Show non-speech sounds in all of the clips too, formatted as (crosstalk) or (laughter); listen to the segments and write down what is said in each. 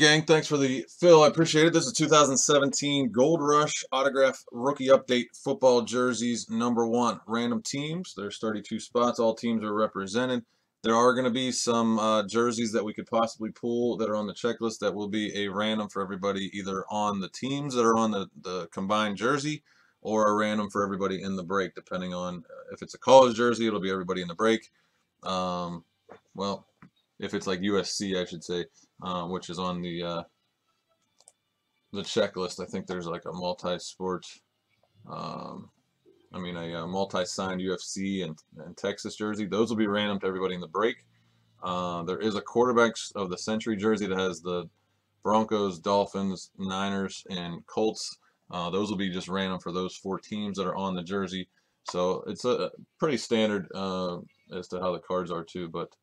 gang. Thanks for the fill. I appreciate it. This is 2017 Gold Rush Autograph Rookie Update Football Jerseys number one. Random teams. There's 32 spots. All teams are represented. There are going to be some uh, jerseys that we could possibly pull that are on the checklist that will be a random for everybody either on the teams that are on the, the combined jersey or a random for everybody in the break, depending on uh, if it's a college jersey, it'll be everybody in the break. Um, well, if it's like USC, I should say, uh, which is on the uh, the checklist. I think there's like a multi-sport, um, I mean a, a uh, multi-signed USC and, and Texas jersey. Those will be random to everybody in the break. Uh, there is a quarterbacks of the century jersey that has the Broncos, Dolphins, Niners, and Colts. Uh, those will be just random for those four teams that are on the jersey. So it's a pretty standard as to how the cards are too, but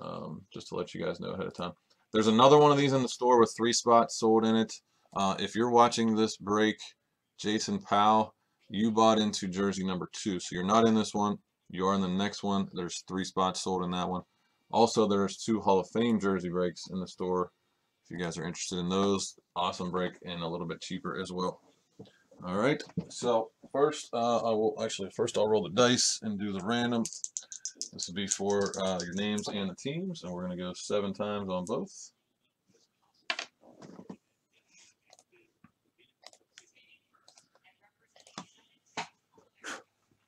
um, just to let you guys know ahead of time. There's another one of these in the store with three spots sold in it. Uh, if you're watching this break, Jason Powell, you bought into jersey number two. So you're not in this one. You are in the next one. There's three spots sold in that one. Also, there's two Hall of Fame jersey breaks in the store. If you guys are interested in those, awesome break and a little bit cheaper as well. All right, so first uh, I will actually first I'll roll the dice and do the random. This would be for uh, your names and the teams, and we're going to go seven times on both.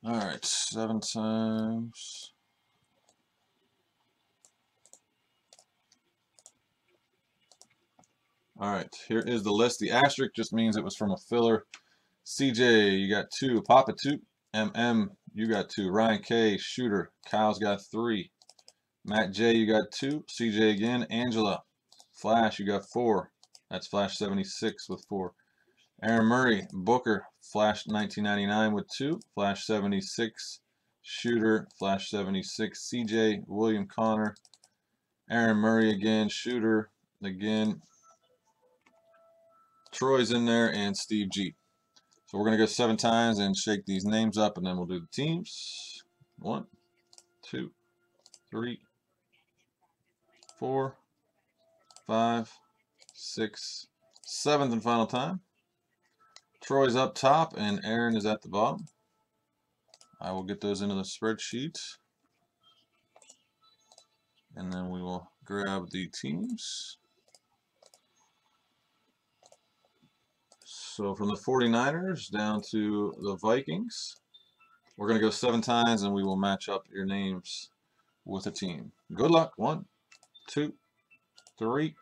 All right, seven times. All right, here is the list. The asterisk just means it was from a filler. CJ, you got two. Papa two. MM, you got two. Ryan K, shooter. Kyle's got three. Matt J, you got two. CJ again. Angela, Flash, you got four. That's Flash 76 with four. Aaron Murray, Booker, Flash 1999 with two. Flash 76. Shooter, Flash 76. CJ, William Connor. Aaron Murray again. Shooter again. Troy's in there and Steve G. We're going to go seven times and shake these names up, and then we'll do the teams. One, two, three, four, five, six, seventh and final time. Troy's up top, and Aaron is at the bottom. I will get those into the spreadsheet. And then we will grab the teams. So from the 49ers down to the Vikings, we're going to go seven times and we will match up your names with a team. Good luck. One, two, three,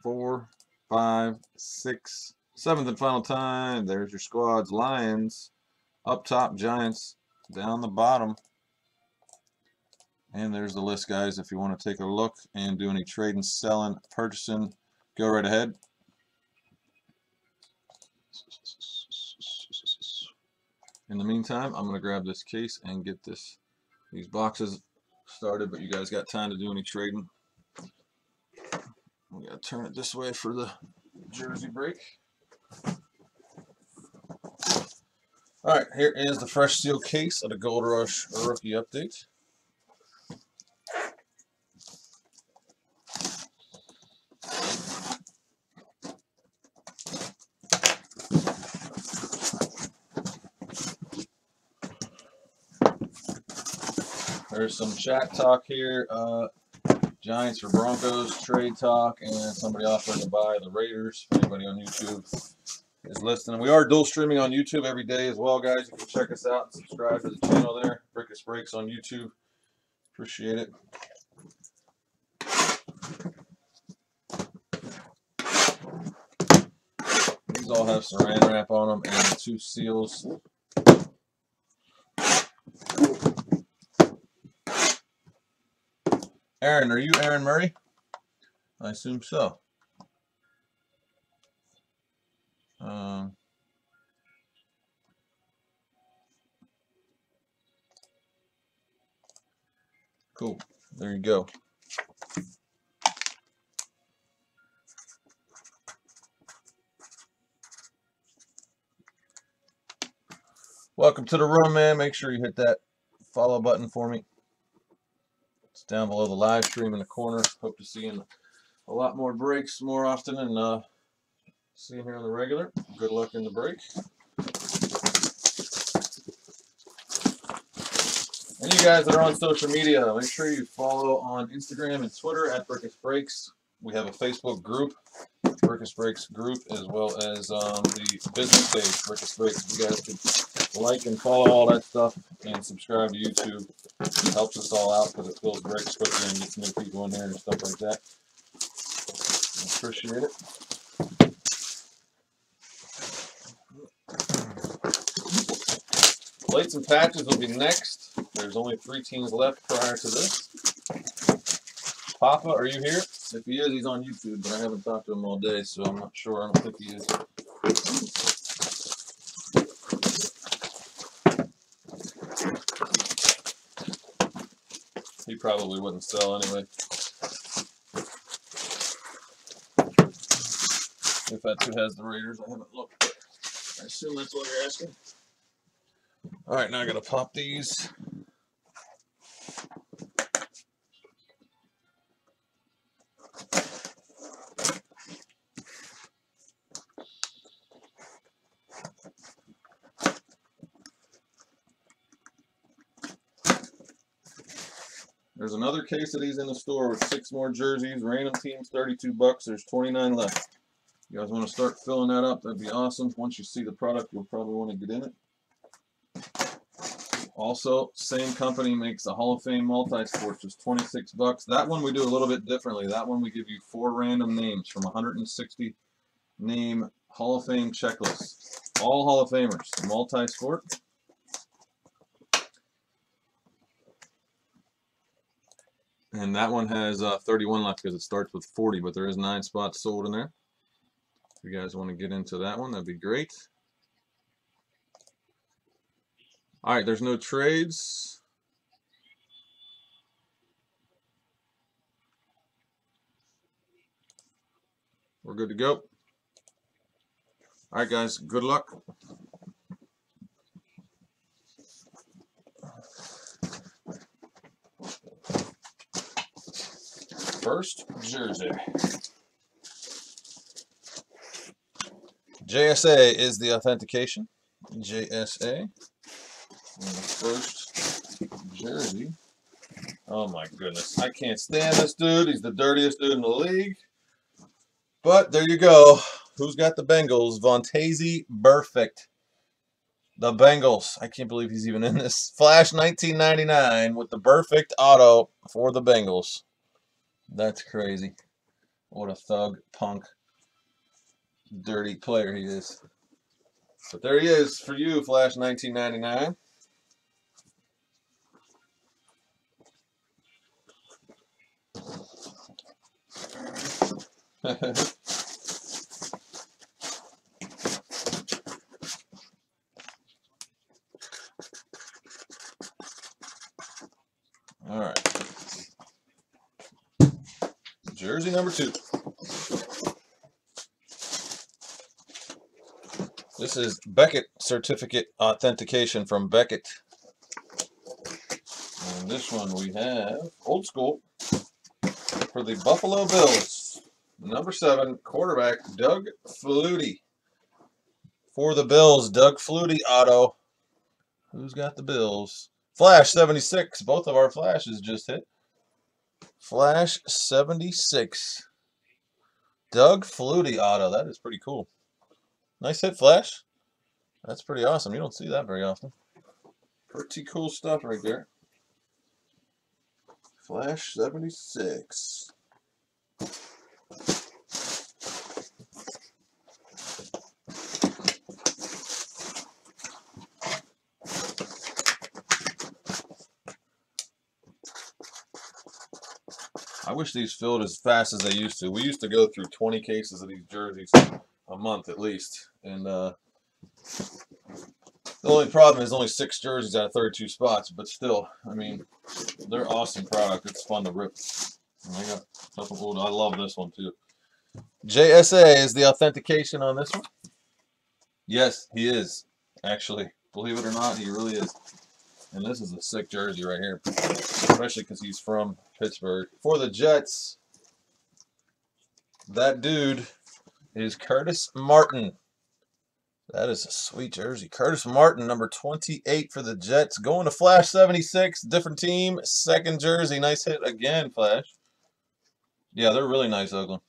four, five, six, seventh and final time. There's your squads. Lions, up top, Giants, down the bottom. And there's the list, guys. If you want to take a look and do any trading, selling, purchasing, go right ahead. In the meantime, I'm going to grab this case and get this these boxes started, but you guys got time to do any trading. We got to turn it this way for the jersey break. All right, here is the fresh seal case of the Gold Rush Rookie Update. There's some chat talk here. Uh, Giants for Broncos trade talk, and somebody offering to buy the Raiders. Anybody on YouTube is listening. We are dual streaming on YouTube every day as well, guys. You can check us out and subscribe to the channel there. Brickus Breaks on YouTube. Appreciate it. These all have saran wrap on them and two seals. Aaron, are you Aaron Murray? I assume so. Um, cool. There you go. Welcome to the room, man. Make sure you hit that follow button for me down below the live stream in the corner. Hope to see you in a lot more breaks more often than uh, seeing here on the regular. Good luck in the break. And you guys that are on social media, make sure you follow on Instagram and Twitter at Brickus Breaks. We have a Facebook group, Brickus Breaks group, as well as um, the business page, Brickus Breaks. You guys can like and follow all that stuff and subscribe to YouTube. It helps us all out because it fills breaks quicker and gets new people in there and stuff like that. Appreciate it. Plates and patches will be next. There's only three teams left prior to this. Papa, are you here? If he is, he's on YouTube, but I haven't talked to him all day, so I'm not sure. I don't think he is. Probably wouldn't sell anyway. If that's who has the Raiders, I haven't looked. I assume that's what you're asking. All right, now I gotta pop these. There's another case of these in the store with six more jerseys. Random teams, 32 bucks. There's 29 left. You guys want to start filling that up? That'd be awesome. Once you see the product, you'll probably want to get in it. Also, same company makes a Hall of Fame multi-sports, just 26 bucks. That one we do a little bit differently. That one we give you four random names from 160 name Hall of Fame checklist. All Hall of Famers, multi-sport. And that one has uh, 31 left because it starts with 40, but there is nine spots sold in there. If you guys want to get into that one, that'd be great. All right, there's no trades. We're good to go. All right, guys, good luck. First jersey. JSA is the authentication. JSA. And the first jersey. Oh my goodness. I can't stand this dude. He's the dirtiest dude in the league. But there you go. Who's got the Bengals? Vontaze Burfict. The Bengals. I can't believe he's even in this. Flash 1999 with the perfect auto for the Bengals. That's crazy. What a thug, punk, dirty player he is. But there he is for you, Flash 1999. (laughs) All right. Jersey number two. This is Beckett certificate authentication from Beckett. And this one we have old school for the Buffalo Bills. Number seven, quarterback Doug Flutie. For the Bills, Doug Flutie auto. Who's got the Bills? Flash 76. Both of our flashes just hit. Flash 76. Doug Flutie auto. That is pretty cool. Nice hit, Flash. That's pretty awesome. You don't see that very often. Pretty cool stuff right there. Flash 76. Wish these filled as fast as they used to. We used to go through 20 cases of these jerseys a month at least. And uh, the only problem is only six jerseys out of 32 spots. But still, I mean, they're awesome product. It's fun to rip. And I got a couple old. I love this one too. JSA is the authentication on this one. Yes, he is. Actually, believe it or not, he really is. And this is a sick jersey right here, especially because he's from Pittsburgh. For the Jets, That dude is Curtis Martin. That is a sweet jersey. Curtis Martin, number 28 for the Jets. Going to Flash 76. Different team. Second jersey. Nice hit again, Flash. Yeah, they're really nice, Oakland.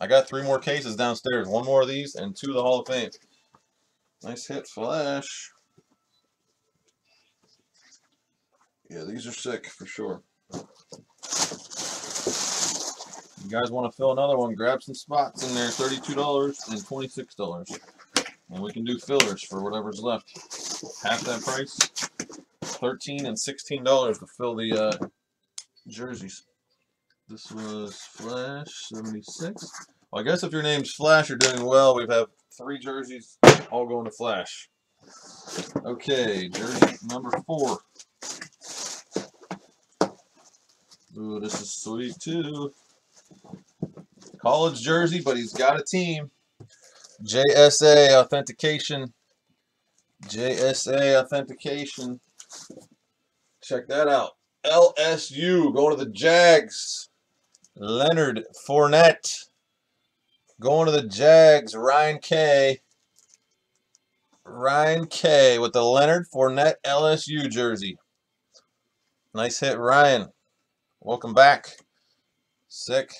I got three more cases downstairs. One more of these and two of the Hall of Fame. Nice hit, Flash. Yeah, these are sick for sure. You guys want to fill another one, grab some spots in there. $32 and $26. And we can do fillers for whatever's left. Half that price. 13 and $16 to fill the uh, jerseys. This was Flash 76. Well, I guess if your name's Flash, you're doing well. We have three jerseys all going to Flash. Okay, jersey number four. Ooh, this is sweet too. College jersey, but he's got a team. JSA authentication. JSA authentication. Check that out. LSU going to the Jags. Leonard Fournette. Going to the Jags. Ryan K. Ryan K with the Leonard Fournette LSU jersey. Nice hit, Ryan. Welcome back. Sick.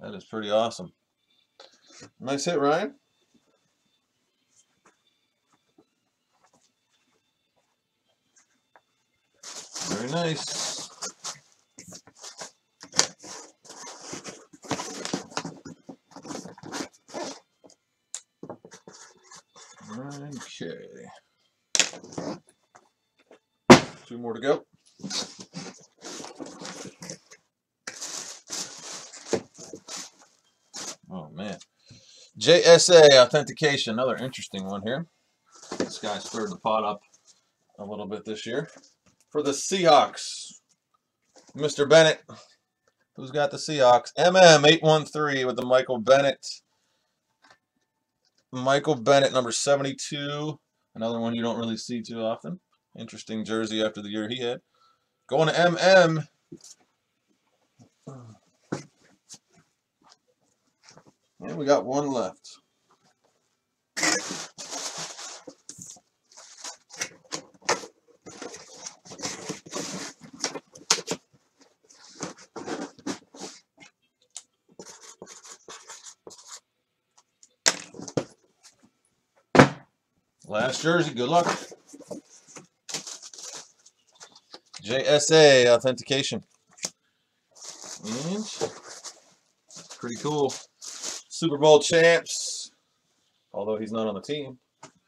That is pretty awesome. Nice hit, Ryan. Very nice. Okay. Two more to go. Oh man. JSA authentication, another interesting one here. This guy stirred the pot up a little bit this year. For the Seahawks, Mr. Bennett. Who's got the Seahawks? MM813 with the Michael Bennett. Michael Bennett, number 72. Another one you don't really see too often. Interesting jersey after the year he had. Going to MM. And we got one left. Last jersey, good luck. JSA authentication. And pretty cool. Super Bowl champs, although he's not on the team.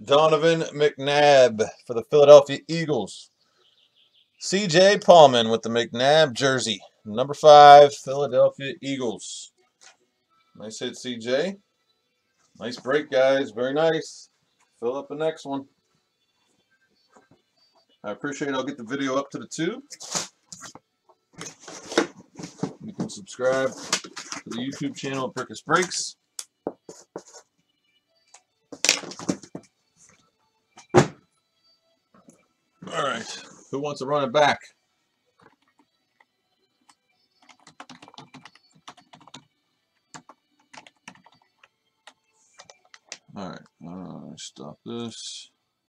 Donovan McNabb for the Philadelphia Eagles. CJ Paulman with the McNabb jersey. Number five, Philadelphia Eagles. Nice hit, CJ. Nice break, guys. Very nice fill up the next one. I appreciate it. I'll get the video up to the tube. You can subscribe to the YouTube channel at Brickus Breaks. Who wants to run it back? All right, uh, stop this.